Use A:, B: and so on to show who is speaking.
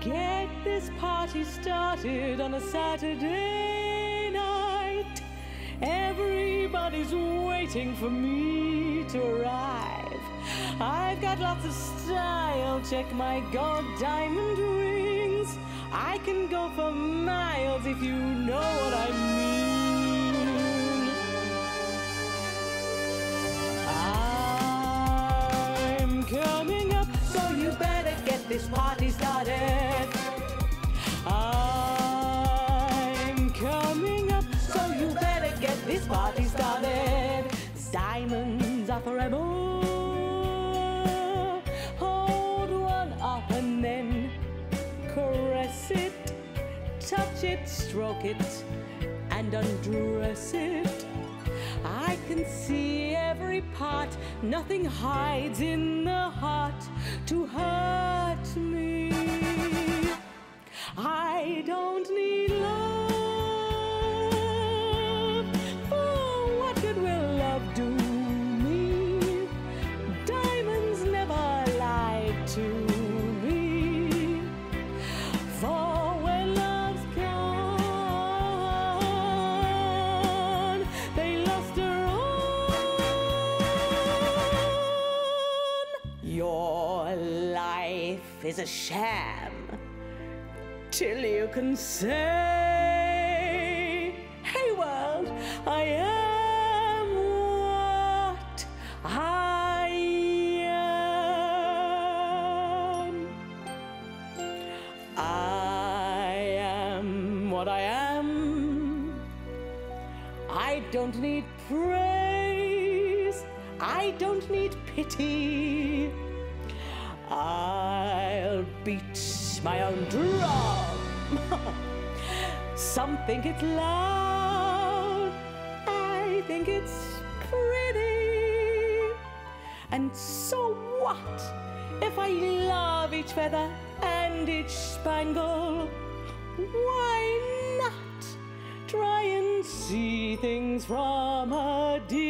A: get this party started on a Saturday night. Everybody's waiting for me to arrive. I've got lots of style, check my gold diamond rings. I can go for miles if you know what I mean. It, stroke it, and undress it. I can see every part, nothing hides in the heart to hurt me. I don't need Your life is a sham till you can say, Hey world, I am what I am. I am what I am. I don't need praise. I don't need pity. I'll beat my own drum. Some think it's loud. I think it's pretty. And so what if I love each feather and each spangle? Why not try and see things from a different